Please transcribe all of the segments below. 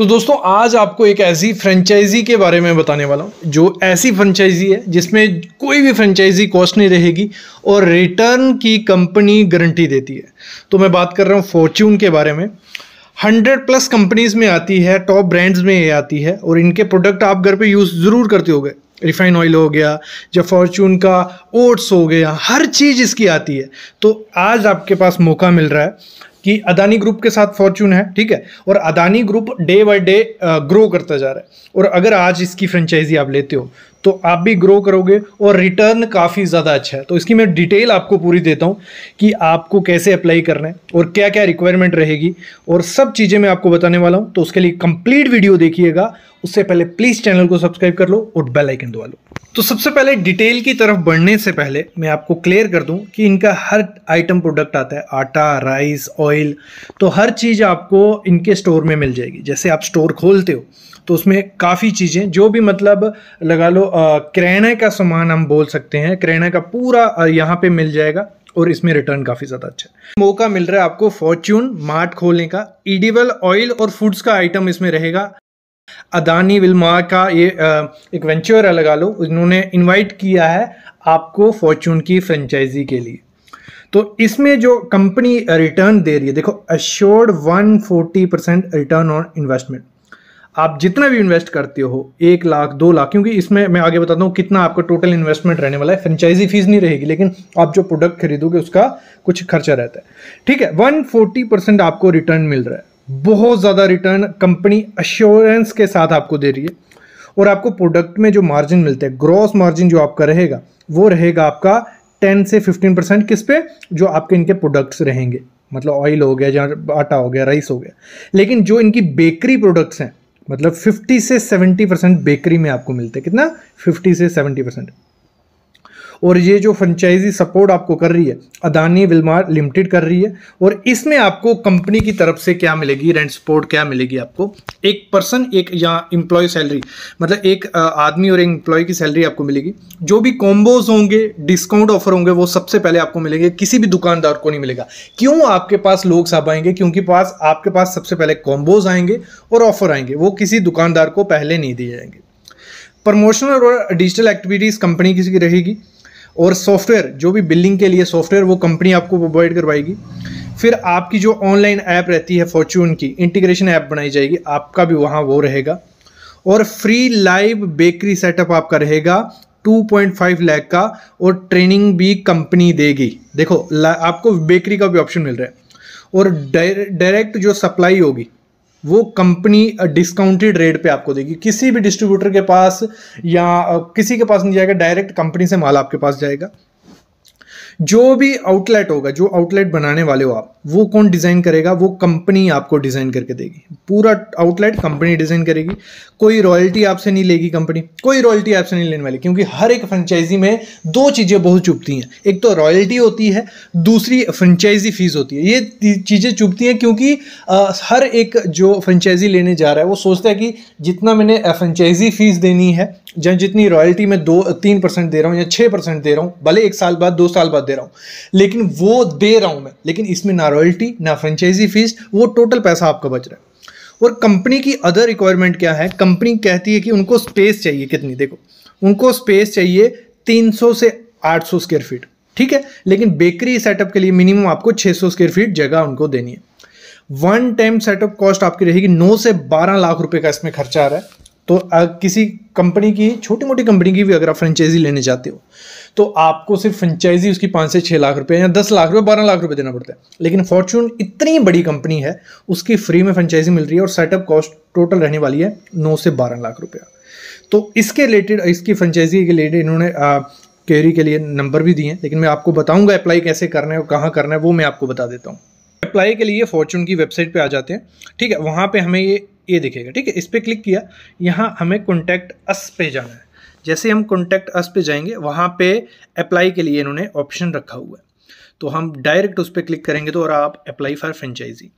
तो दोस्तों, आज आपको एक ऐसी फ्रेंचाइजी के बारे में बताने वाला हूँ, जो ऐसी फ्रेंचाइजी है, जिसमें कोई भी फ्रेंचाइजी कॉस्ट नहीं रहेगी और रिटर्न की कंपनी गारंटी देती है। तो मैं बात कर रहा हूँ फॉर्च्यून के बारे में। हंड्रेड प्लस कंपनीज़ में आती है टॉप ब्रांड्स में ये आती है, और इनके प्रोडक्ट आप घर पे यूज़ ज़रूर करते होगे। रिफाइन ऑयल हो गया, या फॉर्चून का ओट्स हो गया, हर चीज़ इसकी आती है। तो आज आपके पास मौका मिल रहा है कि अदानी ग्रुप के साथ फॉर्चून है, ठीक है? और Adani group day by day grow करता जा रहा है। और अगर आज इसकी फ्रेंचाइजी आप लेते हो तो आप भी ग्रो करोगे और रिटर्न काफ़ी ज़्यादा अच्छा है। तो इसकी मैं डिटेल आपको पूरी देता हूँ कि आपको कैसे अप्लाई करना है और क्या क्या रिक्वायरमेंट रहेगी। और सब चीज़ें मैं आपको बताने वाला हूँ तो उसके लिए कंप्लीट वीडियो देखिएगा। उससे पहले प्लीज़ चैनल को सब्सक्राइब कर लो और बेल आइकन दबा लो। तो सबसे पहले डिटेल की तरफ़ बढ़ने से पहले मैं आपको क्लियर कर दूँ कि इनका हर आइटम प्रोडक्ट आता है, आटा, राइस, ऑयल तो हर चीज़ आपको इनके स्टोर में मिल जाएगी। जैसे आप स्टोर खोलते हो तो उसमें काफ़ी चीज़ें, जो भी मतलब लगा लो किराना का सामान हम बोल सकते हैं, किराना का पूरा यहाँ पे मिल जाएगा और इसमें रिटर्न काफ़ी ज़्यादा अच्छा है। मौका मिल रहा है आपको फॉर्च्यून मार्ट खोलने का ईडिबल ऑयल और फूड्स का आइटम इसमें रहेगा अदानी विलमा का ये एक वेंचर है लगा लो, उन्होंने इनवाइट किया है आपको फॉर्चून की फ्रेंचाइजी के लिए। तो इसमें जो कंपनी रिटर्न दे रही है, देखो assured 140 percent return on investment आप जितना भी इन्वेस्ट करते हो, एक लाख, दो लाख, क्योंकि इसमें मैं आगे बताता हूँ कितना आपका टोटल इन्वेस्टमेंट रहने वाला है। फ्रेंचाइजी फ़ीस नहीं रहेगी, लेकिन आप जो प्रोडक्ट खरीदोगे, उसका कुछ खर्चा रहता है। ठीक है 140 परसेंट आपको रिटर्न मिल रहा है। बहुत ज़्यादा रिटर्न कंपनी अश्योरेंस के साथ आपको दे रही है। और आपको प्रोडक्ट में जो मार्जिन मिलते हैं ग्रॉस मार्जिन जो आपका रहेगा, वो रहेगा आपका टेन से फिफ्टीन परसेंट किस पे? जो आपके इनके प्रोडक्ट्स रहेंगे। मतलब ऑयल हो गया, जहाँ आटा हो गया राइस हो गया। लेकिन जो इनकी बेकरी प्रोडक्ट्स हैं मतलब 50 से 70 परसेंट बेकरी में आपको मिलते हैं। कितना? 50 से 70 परसेंट और ये जो फ्रेंचाइजी सपोर्ट आपको कर रही है अदानी विलमार लिमिटेड कर रही है, और इसमें आपको कंपनी की तरफ़ से क्या मिलेगी रेंट सपोर्ट क्या मिलेगी आपको? एक पर्सन एक या एम्प्लॉय सैलरी मतलब एक आदमी और एक एम्प्लॉय की सैलरी आपको मिलेगी। जो भी कॉम्बोज होंगे डिस्काउंट ऑफ़र होंगे, वो सबसे पहले आपको मिलेंगे, किसी भी दुकानदार को नहीं मिलेगा। क्यों आपके पास लोग सब आएँगे? क्योंकि पास, आपके पास सबसे पहले कॉम्बोज आएँगे और ऑफ़र आएँगे, वो किसी दुकानदार को पहले नहीं दिए जाएँगे। प्रमोशनल और डिजिटल एक्टिविटीज़ कंपनी की रहेगी। और सॉफ्टवेयर जो भी बिल्डिंग के लिए सॉफ्टवेयर वो कंपनी आपको प्रोवाइड करवाएगी। फिर आपकी जो ऑनलाइन ऐप रहती है फॉर्चून की इंटीग्रेशन ऐप बनाई जाएगी, आपका भी वहाँ वो रहेगा। और फ्री लाइव बेकरी सेटअप आपका रहेगा 2.5 लाख का, और ट्रेनिंग भी कंपनी देगी। देखो आपको बेकरी का भी ऑप्शन मिल रहा है। और डायरेक्ट जो सप्लाई होगी वो कंपनी डिस्काउंटेड रेट पे आपको देगी। किसी भी डिस्ट्रीब्यूटर के पास या किसी के पास नहीं जाएगा डायरेक्ट कंपनी से माल आपके पास जाएगा। जो भी आउटलेट होगा जो आउटलेट बनाने वाले हो आप वो कौन डिज़ाइन करेगा? वो कंपनी आपको डिज़ाइन करके देगी। पूरा आउटलेट कंपनी डिज़ाइन करेगी। कोई रॉयल्टी आपसे नहीं लेगी कंपनी कोई रॉयल्टी आपसे नहीं लेने वाली क्योंकि हर एक फ्रेंचाइजी में दो चीज़ें बहुत चुभती हैं। एक तो रॉयल्टी होती है दूसरी फ्रेंचाइजी फ़ीस होती है। ये चीज़ें चुभती हैं क्योंकि आ, हर एक जो फ्रेंचाइजी लेने जा रहा है वो सोचता है कि जितना मैंने फ्रेंचाइजी फ़ीस देनी है जहाँ जितनी रॉयल्टी में दो तीन परसेंट दे रहा हूँ या छः परसेंट दे रहा हूँ भले एक साल बाद दो साल बाद दे रहा हूँ। लेकिन वो दे रहा हूँ मैं। लेकिन इसमें ना रॉयल्टी ना फ्रेंचाइजी फ़ीस वो टोटल पैसा आपका बच रहा है। और कंपनी की अदर रिक्वायरमेंट क्या है? कंपनी कहती है कि उनको स्पेस चाहिए कितनी? देखो, उनको स्पेस चाहिए 300 से 800 स्क्वायर फीट ठीक है? लेकिन बेकरी सेटअप के लिए मिनिमम आपको 600 स्क्वायर फीट जगह उनको देनी है। वन टाइम सेटअप कॉस्ट आपकी रहेगी 9 से 12 लाख रुपए का इसमें खर्चा आ रहा है। तो किसी कंपनी की छोटी मोटी कंपनी की भी अगर आप फ्रेंचाइजी लेने जाते हो तो आपको सिर्फ़ फ्रेंचाइजी उसकी पाँच से छः लाख रुपए या दस लाख रुपए, बारह लाख रुपए देना पड़ता है। लेकिन फॉर्चून इतनी बड़ी कंपनी है, उसकी फ्री में फ्रेंचाइजी मिल रही है और सेटअप कॉस्ट टोटल रहने वाली है नौ से बारह लाख रुपया। तो इसके रिलेटेड इसकी फ्रेंचाइजी के रिलेटेड इन्होंने केरी के लिए नंबर भी दिए हैं, लेकिन मैं आपको बताऊँगा अप्लाई कैसे करना है और कहाँ करना है, वो मैं आपको बता देता हूँ। अप्लाई के लिए फॉर्चून की वेबसाइट पे आ जाते हैं, ठीक है? वहाँ पे हमें ये ये दिखेगा, ठीक है? इस पर क्लिक किया, यहाँ हमें कॉन्टैक्ट अस पे जाना है। जैसे हम कॉन्टैक्ट अस पे जाएँगे, वहाँ पे अप्लाई के लिए इन्होंने ऑप्शन रखा हुआ है। तो हम डायरेक्ट उस पर क्लिक करेंगे तो और आप अप्लाई फॉर फ्रेंचाइजी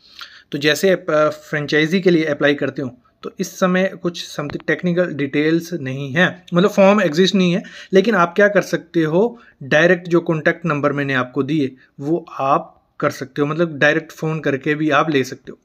तो जैसे फ्रेंचाइजी के लिए अप्लाई करते हो तो इस समय कुछ समथिंग टेक्निकल डिटेल्स नहीं है। मतलब फॉर्म एग्जिस्ट नहीं है, लेकिन आप क्या कर सकते हो डायरेक्ट जो कॉन्टैक्ट नंबर मैंने आपको दिए, वो आप कर सकते हो। मतलब डायरेक्ट फ़ोन करके भी आप ले सकते हो।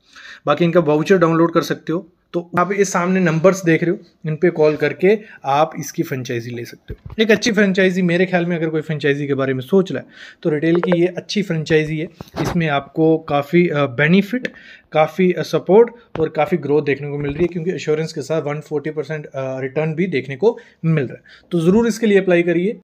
बाकी इनका वाउचर डाउनलोड कर सकते हो। तो आप ये सामने नंबर्स देख रहे हो इन पे कॉल करके आप इसकी फ्रेंचाइजी ले सकते हो। एक अच्छी फ्रेंचाइजी मेरे ख्याल में अगर कोई फ्रेंचाइजी के बारे में सोच रहा है तो रिटेल की ये अच्छी फ्रेंचाइजी है इसमें आपको काफ़ी बेनिफिट काफ़ी सपोर्ट और काफ़ी ग्रोथ देखने को मिल रही है, क्योंकि एश्योरेंस के साथ 140 परसेंट रिटर्न भी देखने को मिल रहा है। तो ज़रूर इसके लिए अप्लाई करिए।